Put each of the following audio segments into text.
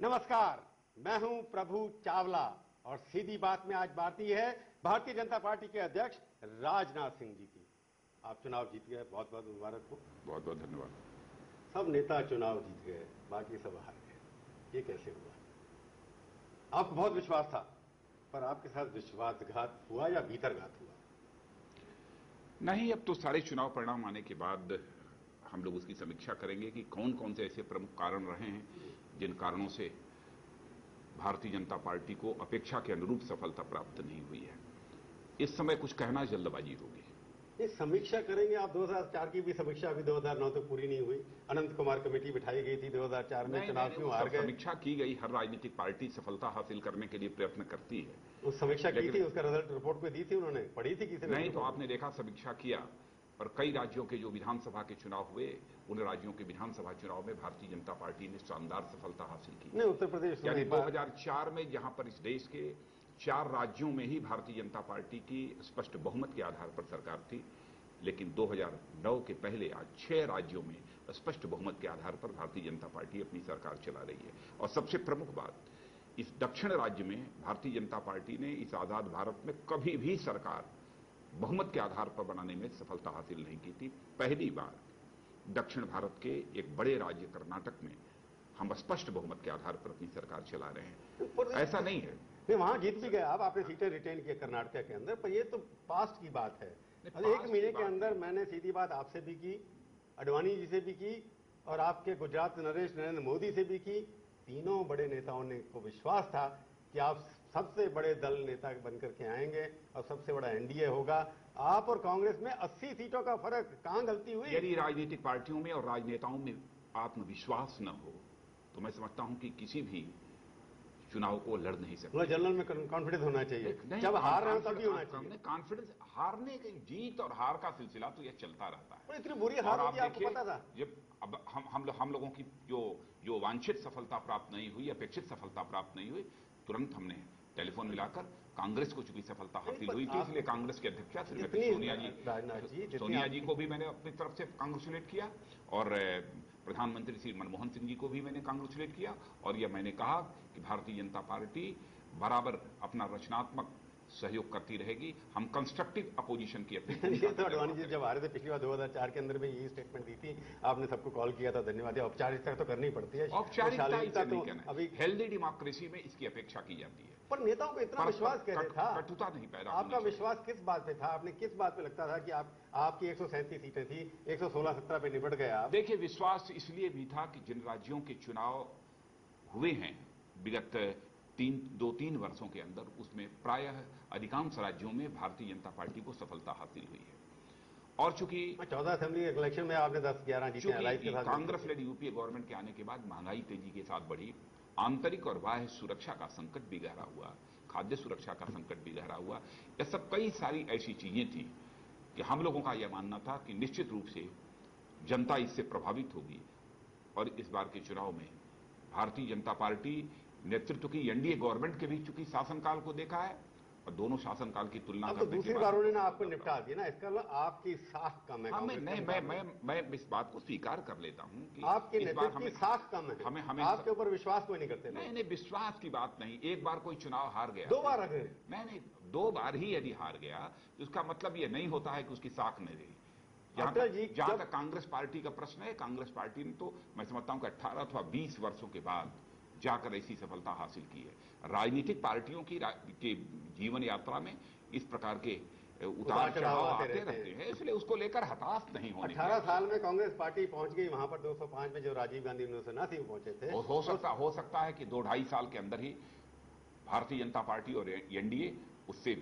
नमस्कार मैं हूँ प्रभु चावला और सीधी बात में आज बाती है भारतीय जनता पार्टी के अध्यक्ष राजनाथ सिंह जी की। आप चुनाव जीत गए बहुत बहुत मुबारक हो। बहुत बहुत धन्यवाद। सब नेता चुनाव जीत गए बाकी सब हार गए। ये कैसे हुआ? आपको बहुत विश्वास था पर आपके साथ विश्वासघात हुआ या भीतरघात हुआ? नहीं अब तो सारे चुनाव परिणाम आने के बाद हम लोग उसकी समीक्षा करेंगे कि कौन कौन से ऐसे प्रमुख कारण रहे हैं। जिन कारणों से भारतीय जनता पार्टी को अपेक्षा के अनुरूप सफलता प्राप्त नहीं हुई है। इस समय कुछ कहना जल्दबाजी होगी। ये समीक्षा करेंगे आप 2004 की भी समीक्षा अभी 2009 तक पूरी नहीं हुई। अनंत कुमार कमेटी बिठाई गई थी 2004 में चुनाव क्यों हार गए? समीक्षा की गई हर राजनीतिक पार्टी सफलता हासिल करने के लिए प्रयत्न करती है। उस समीक्षा की थी उसका रिज़ल्ट रिपोर्ट पे दी थी उन्होंने पढ़ी थी किसी नहीं तो आपने देखा समीक्षा किया। और कई राज्यों के जो विधानसभा के चुनाव हुए उन राज्यों के विधानसभा चुनाव में भारतीय जनता पार्टी ने शानदार सफलता हासिल की। नहीं उत्तर प्रदेश यानी एक बार- 2004 में जहाँ पर इस देश के चार राज्यों में ही भारतीय जनता पार्टी की स्पष्ट बहुमत के आधार पर सरकार थी लेकिन 2009 के पहले आज छह राज्यों में स्पष्ट बहुमत के आधार पर भारतीय जनता पार्टी अपनी सरकार चला रही है। और सबसे प्रमुख बात इस दक्षिण राज्य में भारतीय जनता पार्टी ने इस आज़ाद भारत में कभी भी सरकार बहुमत के आधार पर बनाने में सफलता हासिल नहीं की थी। पहली बार दक्षिण भारत के एक बड़े राज्य कर्नाटक में हम स्पष्ट बहुमत के आधार पर अपनी सरकार चला रहे हैं। ऐसा नहीं है। नहीं वहाँ जीत भी गए आप आपने सीटें रिटेन किया कर्नाटक के अंदर पर ये तो पास्ट की बात है। एक महीने के अंदर मैंने सीधी बात आपसे भी की अडवाणी जी से भी की और आपके गुजरात नरेश नरेंद्र मोदी से भी की। तीनों बड़े नेताओं ने को विश्वास था कि आप सबसे बड़े दल नेता बनकर के आएँगे और सबसे बड़ा एनडीए होगा। आप और कांग्रेस में 80 सीटों का फ़र्क कहाँ गलती हुई? यदि राजनीतिक पार्टियों में और राजनेताओं में आत्मविश्वास न हो तो मैं समझता हूँ कि किसी भी चुनाव को लड़ नहीं सकते। जनरल में कॉन्फिडेंस होना चाहिए। जब हार रहे हो तभी होना चाहिए। कॉन्फिडेंस हारने की जीत और हार का सिलसिला तो यह चलता रहता है। इतनी बुरी हार आप आपको पता था? जब अब हम हम हम लोगों की जो जो वांछित सफलता प्राप्त नहीं हुई अपेक्षित सफलता प्राप्त नहीं हुई तुरंत हमने टेलीफोन मिलाकर कांग्रेस को चुकी सफलता हासिल हुई थी इसलिए कांग्रेस के अध्यक्षा श्रीमती सोनिया जी सोनिया जी को भी मैंने अपनी तरफ़ से कांग्रेचुलेट किया और प्रधानमंत्री श्री मनमोहन सिंह जी को भी मैंने कांग्रेचुलेट किया और यह मैंने कहा कि भारतीय जनता पार्टी बराबर अपना रचनात्मक सहयोग करती रहेगी। हम कंस्ट्रक्टिव अपोजिशन की अपनी ये तो अडवाणी जी जब आ रहे थे पिछली बार 2004 के अंदर में यही स्टेटमेंट दी थी। आपने सबको कॉल किया था धन्यवाद। औपचारिकता तो करनी पड़ती है। औपचारिकता तो अभी हेल्दी डेमोक्रेसी में इसकी अपेक्षा की जाती है। पर नेताओं को इतना विश्वास कैसे था? कटुता नहीं पैदा आपका विश्वास किस बात पे था? आपने किस बात पे लगता था कि आप आपकी एक सौ सैंतीस सीटें थी एक सौ सोलह सत्रह पे निपट गया आप? देखिए विश्वास इसलिए भी था कि जिन राज्यों के चुनाव हुए हैं विगत तीन दो तीन वर्षों के अंदर उसमें प्रायः अधिकांश राज्यों में भारतीय जनता पार्टी को सफलता हासिल हुई है। और चूँकि चौदह असेंबली इलेक्शन में आपने दस ग्यारह कांग्रेस लेड यूपीए गवर्नमेंट के आने के बाद महँगाई तेज़ी के साथ बढ़ी आंतरिक और बाह्य सुरक्षा का संकट भी गहरा हुआ खाद्य सुरक्षा का संकट भी गहरा हुआ यह सब कई सारी ऐसी चीज़ें थी कि हम लोगों का यह मानना था कि निश्चित रूप से जनता इससे प्रभावित होगी। और इस बार के चुनाव में भारतीय जनता पार्टी नेतृत्व की एनडीए गवर्नमेंट के भी चूँकि शासनकाल को देखा है और दोनों शासनकाल की तुलना तो दूसरी बार उन्होंने आपको निपटा दिया ना इसका मतलब आपकी साख कम है हाँ मैं नहीं मैं मैं मैं इस बात को स्वीकार कर लेता हूँ कि आपके इस बार की हमें साख कम है। हमें हमें आपके ऊपर विश्वास कोई नहीं करते नहीं नहीं विश्वास की बात नहीं एक बार कोई चुनाव हार गया। दो बार नहीं नहीं दो बार ही यदि हार गया तो उसका मतलब यह नहीं होता है कि उसकी साख नहीं रही। जहाँ तक कांग्रेस पार्टी का प्रश्न है कांग्रेस पार्टी ने तो मैं समझता हूँ कि अट्ठारह अथवा बीस वर्षों के बाद जाकर ऐसी सफलता हासिल की है। राजनीतिक पार्टियों की रा- के जीवन यात्रा में इस प्रकार के उतार चढ़ाव आते रहते रहते हैं। इसलिए उसको लेकर हताश नहीं होने अठारह साल में कांग्रेस पार्टी पहुँच गई वहाँ पर 205 में जो राजीव गांधी यूनिवर्सिटी ना थी वो पहुँचे थे हो, हो सकता हो सकता है कि दो ढाई साल के अंदर ही भारतीय जनता पार्टी और एनडीए उससे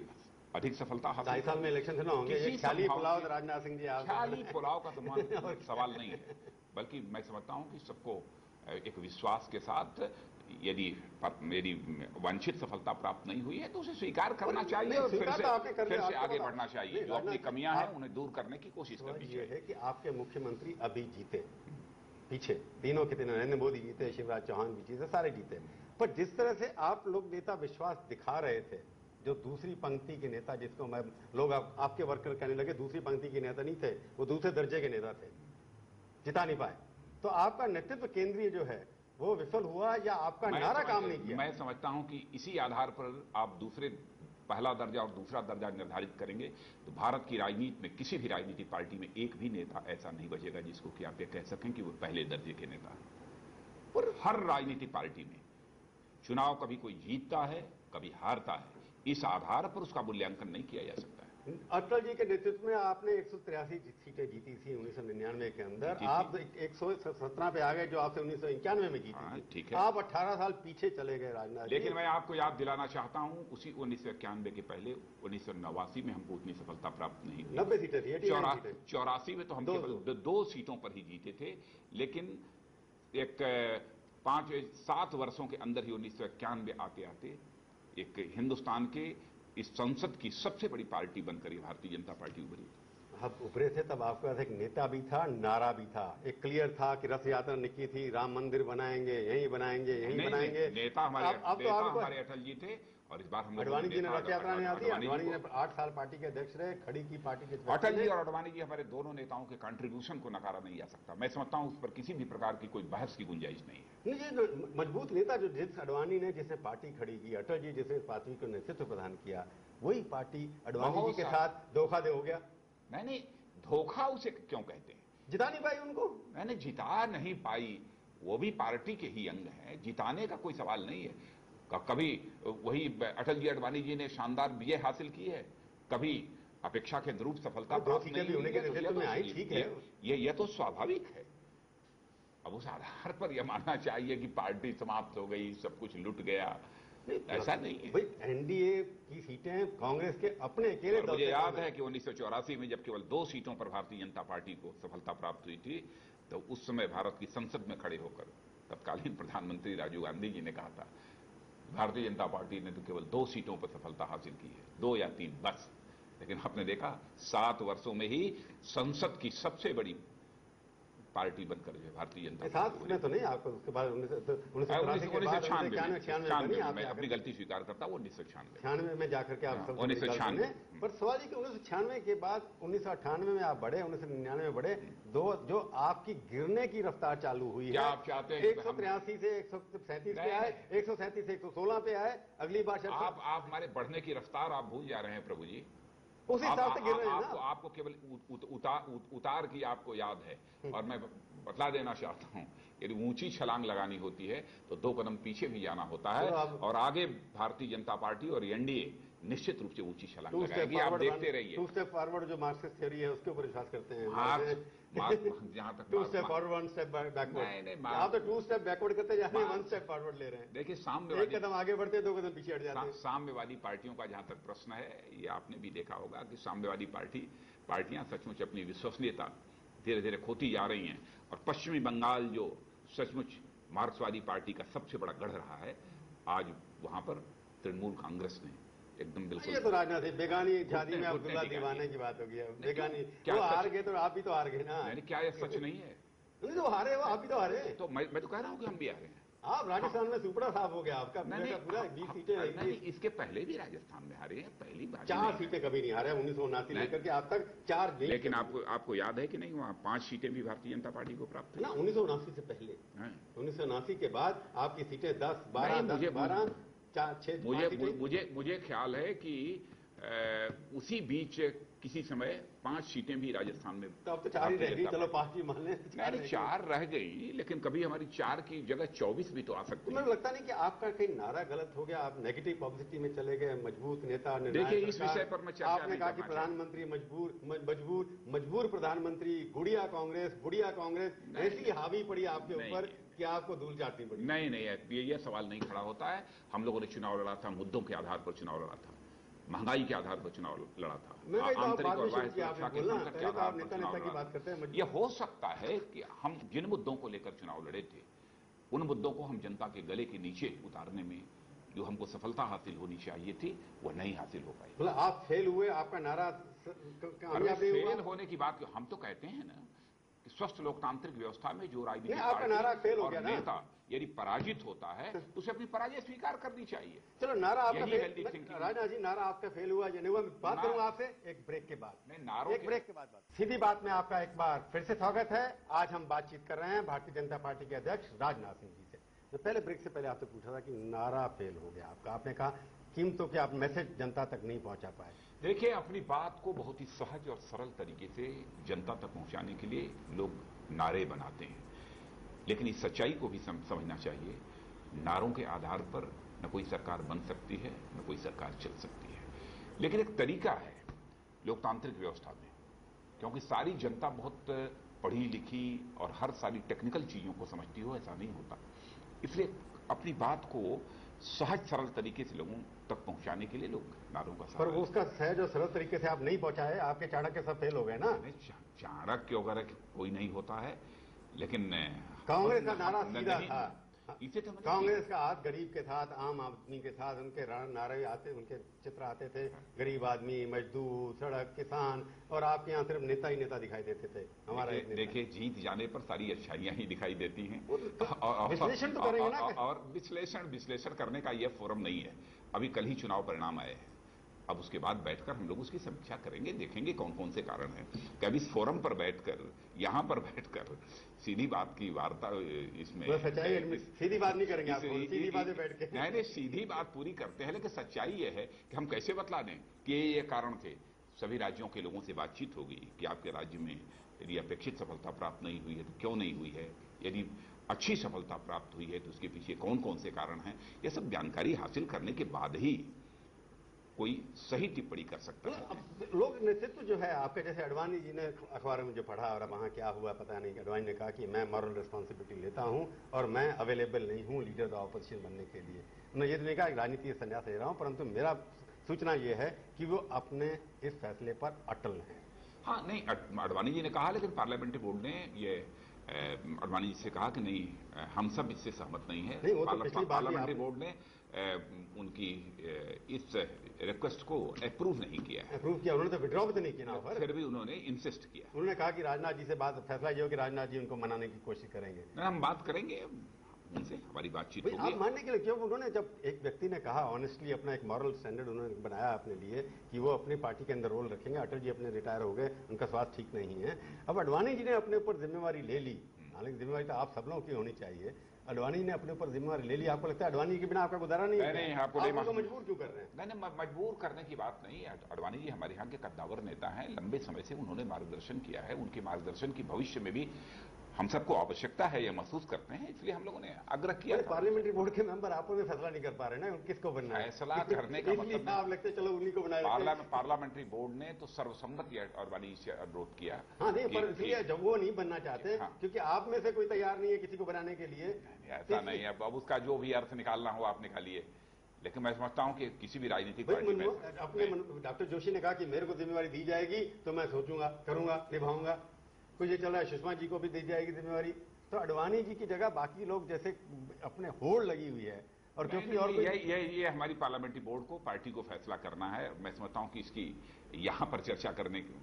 अधिक सफलता हासिल ढाई साल में इलेक्शन ना होंगे। किसी ये ख्याली पुलाव राजनाथ सिंह जी ख्याली पुलाव का समान सवाल नहीं है बल्कि मैं समझता हूँ कि सबको एक विश्वास के साथ यदि यदि वांछित सफलता प्राप्त नहीं हुई है तो उसे स्वीकार करना चाहिए और फिर से तो फिर से आगे बढ़ना चाहिए। जो अपनी कमियाँ हैं उन्हें दूर करने की कोशिश करनी चाहिए है कि आपके मुख्यमंत्री अभी जीते पीछे तीनों के तीनों नरेंद्र मोदी जीते शिवराज चौहान भी जीते सारे जीते। पर जिस तरह से आप लोग नेता विश्वास दिखा रहे थे जो दूसरी पंक्ति के नेता जिसको मैं लोग आप, आपके वर्कर कहने लगे दूसरी पंक्ति के नेता नहीं थे वो दूसरे दर्जे के नेता थे जिता नहीं पाए। तो आपका नेतृत्व केंद्रीय जो है वो विफल हुआ या आपका नारा काम नहीं किया? मैं समझता हूँ कि इसी आधार पर आप दूसरे पहला दर्जा और दूसरा दर्जा निर्धारित करेंगे तो भारत की राजनीति में किसी भी राजनीतिक पार्टी में एक भी नेता ऐसा नहीं बचेगा जिसको कि आप ये कह सकें कि वो पहले दर्जे के नेता हैं। और हर राजनीतिक पार्टी में चुनाव कभी कोई जीतता है कभी हारता है इस आधार पर उसका मूल्यांकन नहीं किया जा सकता है। अटल जी के नेतृत्व में आपने एक सीटें जीती थी उन्नीस सौ निन्यानवे के अंदर। आप एक सौ सत्रह पे आ गए जो आपसे उन्नीस सौ इक्यानवे में जीती हाँ, थी। ठीक है। आप अठारह साल पीछे चले गए राजनाथ लेकिन मैं आपको याद दिलाना चाहता हूँ उसी उन्नीस सौ इक्यानवे के पहले उन्नीस सौ नवासी में हमको उतनी सफलता प्राप्त नहीं हुई। नब्बे सीटें थी 89 चौरासी में तो हम दो- दो, दो सीटों पर ही जीते थे लेकिन एक पाँच सात वर्षों के अंदर ही उन्नीस आते आते एक हिंदुस्तान के इस संसद की सबसे बड़ी पार्टी बनकर ये भारतीय जनता पार्टी उभरी। आप उभरे थे तब आपके पास एक नेता भी था नारा भी था। एक क्लियर था कि रथ यात्रा निकली थी राम मंदिर बनाएँगे यही बनाएँगे यही बनाएँगे। नेता हमारे अब- अब तो नेता हमारे अटल जी थे और इस बार हम अडवाणी जी ने रथ यात्रा नहीं आती अडवाणी जी ने आठ साल पार्टी के अध्यक्ष रहे खड़ी की पार्टी के अटल जी और अडवाणी जी हमारे दोनों नेताओं के कंट्रीब्यूशन को नकारा नहीं जा सकता। मैं समझता हूँ उस पर किसी भी प्रकार की कोई बहस की गुंजाइश नहीं है। नहीं जी मज़बूत नेता जो जिस अडवाणी ने जिसने पार्टी खड़ी की अटल जी जिसने पार्टी को नेतृत्व प्रदान किया वही पार्टी अडवाणी जी के साथ धोखा दे हो गया। नहीं नहीं धोखा उसे क्यों कहते हैं? जिता नहीं पाई उनको। मैंने जिता नहीं पाई वो भी पार्टी के ही अंग हैं। जिताने का कोई सवाल नहीं है। कभी वही अटल जी अडवाणी जी ने शानदार विजय हासिल की है कभी अपेक्षा के अनुरूप सफलता प्राप्त नहीं भी हुई है, के तो तो- ठीक है। ये- ये तो स्वाभाविक है। अब उस आधार पर यह मानना चाहिए कि पार्टी समाप्त हो गई सब कुछ लुट गया। ऐसा नहीं है। भाई एनडीए की सीटें कांग्रेस के अपने अकेले मुझे याद है कि उन्नीस सौ चौरासी में जब केवल दो सीटों पर भारतीय जनता पार्टी को सफलता प्राप्त हुई थी तो उस समय भारत की संसद में खड़े होकर तत्कालीन प्रधानमंत्री राजीव गांधी जी ने कहा था भारतीय जनता पार्टी ने तो केवल दो सीटों पर सफलता हासिल की है, दो या तीन बस। लेकिन आपने देखा, सात वर्षों में ही संसद की सबसे बड़ी पार्टी बनकर जो भारतीय जनता पार्टी में तो नहीं आपको उसके बाद उन्नीस सौ बनी मैं अपनी गलती स्वीकार करता हूँ उन्नीस सौ छियानवे। छियानवे में जाकर के आप हाँ, उन्नीस सौ छियानवे। पर सवाल ये कि उन्नीस सौ छियानवे के बाद उन्नीस सौ अट्ठानवे में आप बढ़े उन्नीस सौ निन्यानवे में बढ़े दो जो आपकी गिरने की रफ्तार चालू हुई है आप चाहते हैं एक सौ तिरासी से एक सौ सैंतीस पे आए एक सौ सैंतीस से एक सौ सोलह पे आए अगली बार आप हमारे बढ़ने की रफ्तार आप भूल जा रहे हैं प्रभु जी। उस हिसाब से गिर रहे हैं आपको आपको केवल उत- उत- उतार उत- उतार की आपको याद है। और मैं बतला देना चाहता हूँ यदि ऊँची छलांग लगानी होती है तो दो कदम पीछे भी जाना होता है। और आगे भारतीय जनता पार्टी और एनडीए निश्चित रूप से ऊँची छलांग लगाएगी। आप देखते रहिए। टू स्टेप फॉरवर्ड जो मार्क्सिस्ट थ्योरी है उसके ऊपर विश्वास करते हैं। मार्क्स- जहाँ तक two step forward one step नहीं, नहीं, बैकवर्ड आप तो टू स्टेप बैकवर्ड करते जा रहे हैं वन स्टेप फॉरवर्ड ले रहे हैं। देखिए एक साम्यवादी कदम आगे बढ़ते हैं दो कदम पीछे हट जाते हैं। साम्यवादी पार्टियों का जहाँ तक प्रश्न है ये आपने भी देखा होगा कि साम्यवादी पार्टी पार्टियाँ सचमुच अपनी विश्वसनीयता धीरे धीरे खोती जा रही हैं। और पश्चिमी बंगाल जो सचमुच मार्क्सवादी पार्टी का सबसे बड़ा गढ़ रहा है आज वहाँ पर तृणमूल कांग्रेस ने एकदम बिल्कुल ये तो राजनाथ सिंह बेगानी शादी में अब्दुल्ला दीवाने की बात होगी बेगानी क्या वो हार गए तो आप भी तो हार गए ना। मैंने क्या यह सच नहीं है? नहीं तो हारे वो आप भी तो हारे। तो मैं मैं तो कह रहा हूँ कि हम भी रहे हैं। आप राजस्थान में सुपड़ा साफ़ हो गया आपका नहीं, पूरे बीस सीटें नहीं, इसके पहले भी राजस्थान में हारे हैं पहली बार चार सीटें कभी नहीं हारे उन्नीस सौ उनासी लेकर के आज तक चार लेकिन आपको आपको याद है कि नहीं वहाँ पाँच सीटें भी भारतीय जनता पार्टी को प्राप्त ना उन्नीस सौ उनासी से पहले। उन्नीस सौ उनासी के बाद आपकी सीटें दस बारह दस बारह मुझे मुझे मुझे ख्याल है कि अ, उसी बीच किसी समय पाँच सीटें भी राजस्थान में तो अब तो चार ही रह गई चलो पाँच ही मान लें चार रह गई। चार रह गई लेकिन कभी हमारी चार की जगह चौबीस भी तो आ तो सकती मेरे है। लगता नहीं कि आपका कहीं नारा गलत हो गया आप नेगेटिव पब्लिसिटी में चले गए मज़बूत नेता देखिए, इस विषय पर मैं आपने कहा कि प्रधानमंत्री मजबूर मजबूर मजबूर प्रधानमंत्री गुड़िया कांग्रेस बुढ़िया कांग्रेस ऐसी हावी पड़ी आपके ऊपर। नहीं। कि आपको धूल चाटनी पड़ी। नहीं नहीं ये सवाल नहीं खड़ा होता है। हम लोगों ने चुनाव लड़ा था मुद्दों के आधार पर चुनाव लड़ा था महँगाई के आधार पर चुनाव लड़ा था तो आंतरिक और बाह्य किया सुरक्षा के संकट के तो आधार पर चुनाव लड़ा बात करते हैं मजबूर- यह हो सकता है कि हम जिन मुद्दों को लेकर चुनाव लड़े थे उन मुद्दों को हम जनता के गले के नीचे उतारने में जो हमको सफलता हासिल होनी चाहिए थी वह नहीं हासिल हो पाई। आप फेल हुए आपका नारा फेल होने की बात हम तो कहते हैं ना कि स्वस्थ लोकतांत्रिक व्यवस्था में जो राजनीतिक आपका नारा फेल हो गया नेता यदि पराजित होता है उसे अपनी पराजय स्वीकार करनी चाहिए। चलो नारा आपका फेल राजनाथ जी नारा आपका फेल हुआ या नहीं हुआ। बात करूँगा आपसे एक ब्रेक के बाद। नहीं नारों एक ब्रेक के बाद बात सीधी बात में आपका एक बार फिर से स्वागत है। आज हम बातचीत कर रहे हैं भारतीय जनता पार्टी के अध्यक्ष राजनाथ सिंह जी से। मैं पहले ब्रेक से पहले आपसे पूछा था कि नारा फेल हो गया आपका। आपने कहा कीमतों के आप मैसेज जनता तक नहीं पहुँचा पाए। देखिए, अपनी बात को बहुत ही सहज और सरल तरीके से जनता तक पहुँचाने के लिए लोग नारे बनाते हैं। लेकिन इस सच्चाई को भी समझना चाहिए। नारों के आधार पर न कोई सरकार बन सकती है, न कोई सरकार चल सकती है। लेकिन एक तरीका है लोकतांत्रिक व्यवस्था में, क्योंकि सारी जनता बहुत पढ़ी लिखी और हर सारी टेक्निकल चीज़ों को समझती हो, ऐसा नहीं होता। इसलिए अपनी बात को सहज सरल तरीके से लोगों तक पहुँचाने के लिए लोग नारों का पर उसका सहज और सरल तरीके से आप नहीं पहुँचाए आपके चाणक्य सब फेल हो गए ना? चाणक्य वगैरह कोई नहीं होता है लेकिन कांग्रेस का नारा सीधा था। इसे तो कांग्रेस का हाथ गरीब के साथ आम आदमी के साथ उनके नारे आते उनके चित्र आते थे गरीब आदमी मजदूर सड़क किसान और आपके यहाँ सिर्फ़ नेता ही नेता दिखाई देते थे हमारा देखिए जीत जाने पर सारी अच्छाइयाँ ही दिखाई देती हैं विश्लेषण तो करेंगे ना और विश्लेषण विश्लेषण करने का यह फोरम नहीं है अभी कल ही चुनाव परिणाम आए हैं अब उसके बाद बैठकर हम लोग उसकी समीक्षा करेंगे देखेंगे कौन कौन से कारण हैं। कभी इस फोरम पर बैठकर यहाँ पर बैठकर सीधी बात की वार्ता इसमें सीधी बात नहीं करेंगे आप सीधी बातें बैठ के। नहीं नहीं सीधी बात पूरी करते हैं लेकिन सच्चाई यह है कि हम कैसे बतला दें कि ये ये कारण थे। सभी राज्यों के लोगों से बातचीत होगी कि आपके राज्य में यदि अपेक्षित सफलता प्राप्त नहीं हुई है तो क्यों नहीं हुई है? यदि अच्छी सफलता प्राप्त हुई है तो उसके पीछे कौन कौन से कारण हैं? यह सब जानकारी हासिल करने के बाद ही कोई सही टिप्पणी कर सकता है। लोग नेतृत्व जो है आपके जैसे अडवाणी जी ने अखबार में जो पढ़ा और वहाँ क्या हुआ पता नहीं अडवाणी ने कहा कि मैं मॉरल रिस्पॉन्सिबिलिटी लेता हूँ और मैं अवेलेबल नहीं हूँ लीडर ऑफ़ ऑपोजिशन बनने के लिए। उन्होंने ये तो नहीं कहा राजनीति संन्यास ले रहा हूँ परंतु मेरा सूचना यह है कि वो अपने इस फैसले पर अटल है। हाँ नहीं अडवाणी जी ने कहा लेकिन पार्लियामेंट्री बोर्ड ने ये अडवाणी जी से कहा कि नहीं हम सब इससे सहमत नहीं है। नहीं, तो पार्लियामेंट्री बोर्ड ने उनकी इस रिक्वेस्ट को अप्रूव नहीं किया है। अप्रूव किया उन्होंने तो विड्रॉ भी तो नहीं किया ना फिर? भी उन्होंने इंसिस्ट किया। उन्होंने कहा कि राजनाथ जी से बात फैसला ये हो कि राजनाथ जी उनको मनाने की कोशिश करेंगे। हम बात करेंगे उनसे हमारी बातचीत होगी आप मानने के लिए क्यों? उन्होंने जब एक व्यक्ति ने कहा ऑनेस्टली अपना एक मॉरल स्टैंडर्ड उन्होंने बनाया अपने लिए कि वो अपनी पार्टी के अंदर रोल रखेंगे। अटल जी अपने रिटायर हो गए उनका स्वास्थ्य ठीक नहीं है। अब अडवाणी जी ने अपने ऊपर जिम्मेवारी ले ली। हालाँकि जिम्मेवारी तो आप सब लोगों की होनी चाहिए अडवाणी ने अपने ऊपर जिम्मेवारी ले ली। आपको लगता है अडवाणी के बिना आपका गुजारा नहीं है? नहीं आपको नहीं आपको मजबूर क्यों कर रहे हैं? नहीं नहीं मजबूर करने की बात नहीं है। अडवाणी जी हमारे यहाँ के कद्दावर नेता हैं। लंबे समय से उन्होंने मार्गदर्शन किया है। उनके मार्गदर्शन की भविष्य में भी हम सबको आवश्यकता है यह महसूस करते हैं इसलिए हम लोगों ने आग्रह किया पार्लियामेंट्री बोर्ड के मेंबर आपको भी फैसला नहीं कर पा रहे ना किसको बनना है। फैसला करने का मतलब आप लगते चलो उन्हीं को बनाया पार्ला, पार्लियामेंट्री बोर्ड ने तो सर्वसम्मति अडवाणी से अनुरोध किया हाँ नहीं पर इसलिए जब वो नहीं बनना चाहते हाँ। क्योंकि आप में से कोई तैयार नहीं है किसी को बनाने के लिए। ऐसा नहीं है। अब उसका जो भी अर्थ निकालना हो आप निकालिए। लेकिन मैं समझता हूँ कि किसी भी राजनीतिक पार्टी में अपने डॉक्टर जोशी ने कहा कि मेरे को जिम्मेवारी दी जाएगी तो मैं सोचूँगा करूँगा निभाऊँगा। कुछ ये चल रहा है सुषमा जी को भी दी जाएगी जिम्मेवारी। तो अडवाणी जी की जगह बाकी लोग जैसे अपने होड़ लगी हुई है और क्योंकि और ये, ये ये हमारी पार्लियामेंट्री बोर्ड को पार्टी को फैसला करना है। मैं समझता हूँ कि इसकी यहाँ पर चर्चा करने का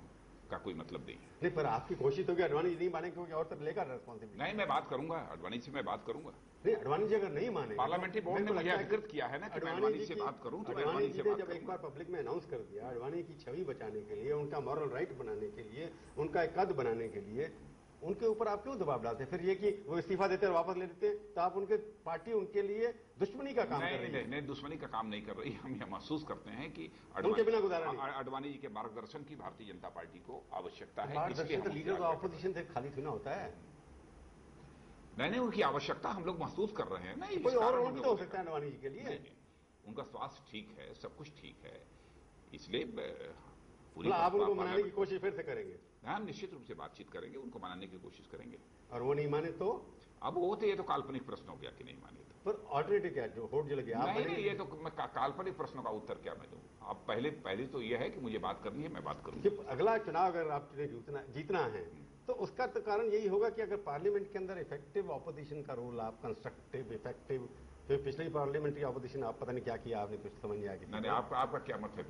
कोई मतलब नहीं है। नहीं पर आपकी कोशिश होगी अडवाणी जी नहीं माने क्योंकि और तक लेकर रेस्पॉन्सिबिलिटी नहीं मैं बात करूँगा अडवाणी से मैं बात करूँगा। नहीं अडवाणी जी अगर नहीं माने पार्लियामेंट्री बोर्ड ने मुझे अधिकृत किया है ना कि अडवाणी से बात करूँ तो अडवाणी जी ने जब एक बार पब्लिक में अनाउंस कर दिया अडवाणी की छवि बचाने के लिए उनका मॉरल राइट बनाने के लिए उनका एक कद बनाने के लिए उनके ऊपर आप क्यों दबाव डालते हैं? फिर ये कि वो इस्तीफा देते हैं वापस ले लेते हैं तो आप उनके पार्टी उनके लिए दुश्मनी का काम नहीं, कर रही नहीं, नहीं दुश्मनी का काम नहीं कर रही। हम ये महसूस करते हैं कि उनके बिना गुजारा अडवाणी जी के मार्गदर्शन की भारतीय जनता पार्टी को आवश्यकता है। मार्गदर्शन लीडर तो ऑपोजिशन से खाली थोड़ा होता है। नहीं नहीं उनकी आवश्यकता हम लोग महसूस कर रहे हैं। ना कोई और तो हो सकता है अडवाणी जी के लिए? उनका स्वास्थ्य ठीक है सब कुछ ठीक है। इसलिए पूरी आप उनको मनाने की कोशिश फिर से करेंगे। हम निश्चित रूप से बातचीत करेंगे उनको मनाने की कोशिश करेंगे। और वो नहीं माने तो? अब वो तो ये तो काल्पनिक प्रश्न हो गया कि नहीं माने तो। पर ऑल्टरनेटिव क्या जो होट जल गया नहीं नहीं ये तो मैं का, काल्पनिक प्रश्नों का उत्तर क्या मैं दूँ? अब पहले पहले तो ये है कि मुझे बात करनी है मैं बात करूँगा अगला चुनाव अगर आपने जीतना जीतना है तो उसका तो कारण यही होगा कि अगर पार्लियामेंट के अंदर इफ़ेक्टिव ऑपोजिशन का रोल आप कंस्ट्रक्टिव इफ़ेक्टिव फिर पिछली पार्लियामेंट्री ऑपोजिशन आप पता नहीं क्या किया आपने कुछ समझ नहीं आया नहीं आप, आपका क्या मत है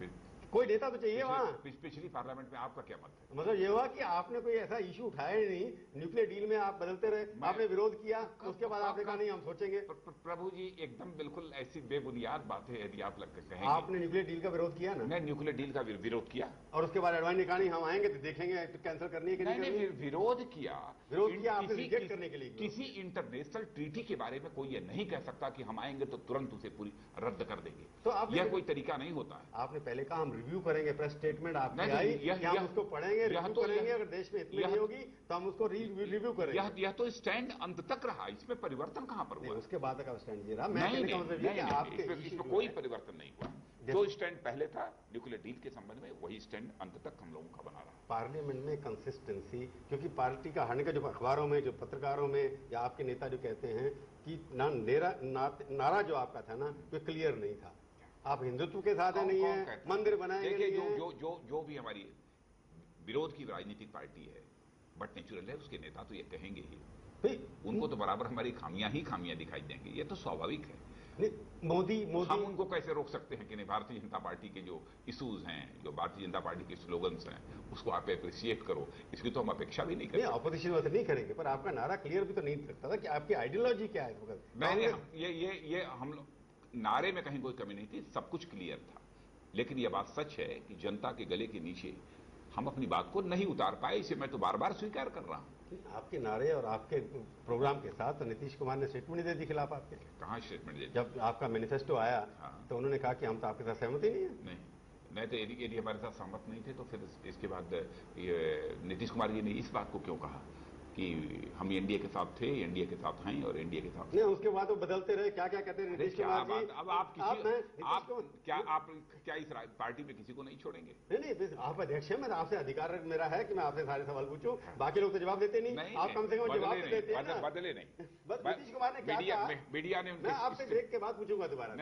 कोई नेता तो चाहिए वहाँ। पिछ- पिछली पार्लियामेंट में आपका क्या मत है? मतलब ये हुआ कि आपने कोई ऐसा इशू उठाया ही नहीं। न्यूक्लियर डील में आप बदलते रहे। आपने विरोध किया उसके बाद आपने कहा नहीं हम सोचेंगे। प्र- प्र- प्रभु जी एकदम बिल्कुल ऐसी बेबुनियाद बात है यदि आप लग के कहेंगे। आपने न्यूक्लियर डील का विरोध किया ना? मैं न्यूक्लियर डील का विरोध किया। और उसके बाद एडवाइस ने कहा नहीं हम आएँगे तो देखेंगे तो कैंसिल करनी है कि नहीं करनी फिर विरोध किया। विरोध किया, आपने किसी- करने के लिए किसी इंटरनेशनल ट्रीटी के बारे में कोई ये नहीं कह सकता कि हम आएँगे तो तुरंत उसे पूरी रद्द कर देंगे। तो यह कोई तरीका नहीं होता। है आपने पहले कहा हम रिव्यू करेंगे प्रेस स्टेटमेंट आपकी आई यह- हम उसको पढ़ेंगे यह रिव्यू तो- करेंगे अगर देश में इतनी नहीं होगी तो हम उसको रिव्यू करेंगे। यह यह तो स्टैंड अंत तक रहा इसमें परिवर्तन कहाँ पर हुआ? उसके बाद का स्टैंड ये रहा। मैं मतलब इसमें, कोई परिवर्तन नहीं हुआ। जो स्टैंड पहले था न्यूक्लियर डील के संबंध में वही स्टैंड अंत तक हम लोगों का बना रहा। पार्लियामेंट में कंसिस्टेंसी क्योंकि पार्टी का हरने का जो अखबारों में जो पत्रकारों में या आपके नेता जो कहते हैं कि ना नेरा ना, नारा जो आपका था ना वो क्लियर नहीं था। आप हिंदुत्व के साथ है नहीं है मंदिर बनाएँगे देखिए जो जो जो जो भी हमारी विरोध की राजनीतिक पार्टी है बट नेचुरल है उसके नेता तो ये कहेंगे ही। उनको तो बराबर हमारी खामियाँ ही खामियाँ दिखाई देंगी ये तो स्वाभाविक है। नहीं, मोदी हम उनको कैसे रोक सकते हैं कि नहीं? भारतीय जनता पार्टी के जो इश्यूज़ हैं जो भारतीय जनता पार्टी के स्लोगन्स हैं उसको आप अप्रिशिएट करो। इसकी तो हम अपेक्षा भी नहीं करेंगे। करते ऑपोजिशन वैसे नहीं करेंगे पर आपका नारा क्लियर भी तो नहीं सकता था कि आपकी आइडियोलॉजी क्या है मैंने ये ये ये हम लोग नारे में कहीं कोई कमी नहीं थी सब कुछ क्लियर था। लेकिन यह बात सच है कि जनता के गले के नीचे हम अपनी बात को नहीं उतार पाए इसे मैं तो बार बार स्वीकार कर रहा हूँ। आपके नारे और आपके प्रोग्राम के साथ नीतीश कुमार ने स्टेटमेंट दे दी खिलाफ आपके कहाँ स्टेटमेंट दे जब आपका मैनिफेस्टो आया हाँ। तो उन्होंने कहा कि हम तो आपके साथ सहमत ही नहीं है। नहीं मैं तो यदि यदि हमारे साथ सहमत नहीं थे तो फिर इसके बाद नीतीश कुमार जी ने इस बात को क्यों कहा? कि हम एनडीए के साथ थे एनडीए के साथ हैं और एनडीए के साथ नहीं उसके बाद वो बदलते रहे। क्या क्या कहते हैं क्या बात जी? अब आप किसी आप कुमार- क्या आप क्या इस पार्टी में किसी को नहीं छोड़ेंगे? नहीं नहीं आप अध्यक्ष हैं मैं आपसे अधिकार मेरा है कि मैं आपसे सारे सवाल पूछूँ। बाकी लोग तो जवाब देते नहीं, आप कम से कम जवाब तो देते हैं बदले- नहीं। बस नीतीश कुमार ने क्या मीडिया ने मैं आपसे ब्रेक के बाद पूछूँगा दोबारा।